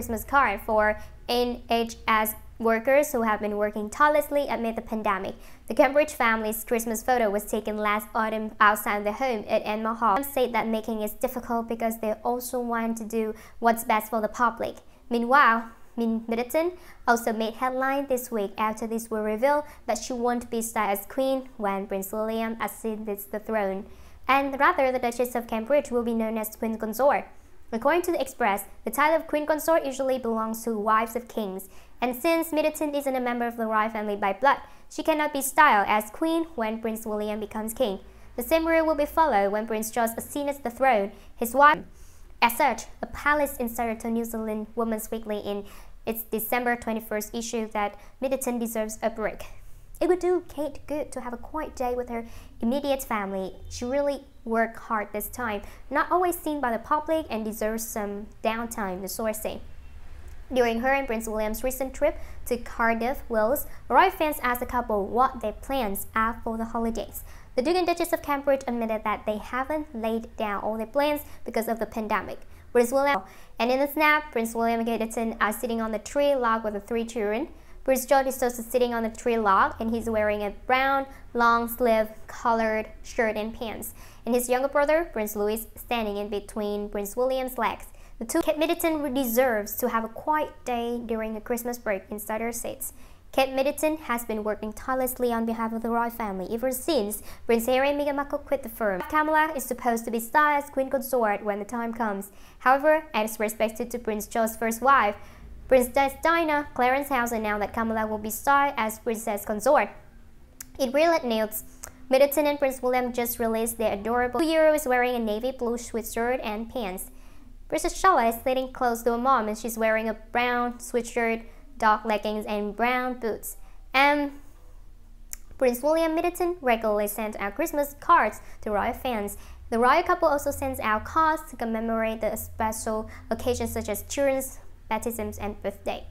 Christmas card for NHS workers who have been working tirelessly amid the pandemic. The Cambridge family's Christmas photo was taken last autumn outside their home at Anmer Hall. Some say that making is difficult because they also want to do what's best for the public. Meanwhile, Min Middleton also made headline this week after this was revealed that she won't be styled as queen when Prince William ascends the throne, and rather the Duchess of Cambridge will be known as Queen Consort. According to the Express, the title of Queen Consort usually belongs to wives of kings, and since Middleton isn't a member of the royal family by blood, she cannot be styled as queen when Prince William becomes king. The same rule will be followed when Prince George ascends the throne. His wife, as such, a palace insider told New Zealand Women's Weekly in its December 21st issue that Middleton deserves a break. It would do Kate good to have a quiet day with her immediate family. She really worked hard this time, not always seen by the public, and deserves some downtime, the source said. During her and Prince William's recent trip to Cardiff, Wales, royal fans asked the couple what their plans are for the holidays. The Duke and Duchess of Cambridge admitted that they haven't laid down all their plans because of the pandemic. Prince William and in the snap, Prince William and Kate Middleton are sitting on the tree log with the three children. Prince George is also sitting on the tree log and he's wearing a brown, long sleeve colored shirt and pants. And his younger brother, Prince Louis, standing in between Prince William's legs. The two Kate Middleton deserves to have a quiet day during a Christmas break, insider says. Kate Middleton has been working tirelessly on behalf of the royal family ever since Prince Harry and Meghan Markle quit the firm. Camilla is supposed to be styled as Queen Consort when the time comes. However, as respected to Prince George's first wife, Princess Diana, Clarence House announced that Camilla will be styled as Princess Consort. In real news, Middleton and Prince William just released their adorable two-year-old is wearing a navy blue sweatshirt and pants. Princess Charlotte is sitting close to her mom and she's wearing a brown sweatshirt, dark leggings, and brown boots. And Prince William Middleton regularly sends out Christmas cards to royal fans. The royal couple also sends out cards to commemorate the special occasions such as children's baptisms, and birthdays.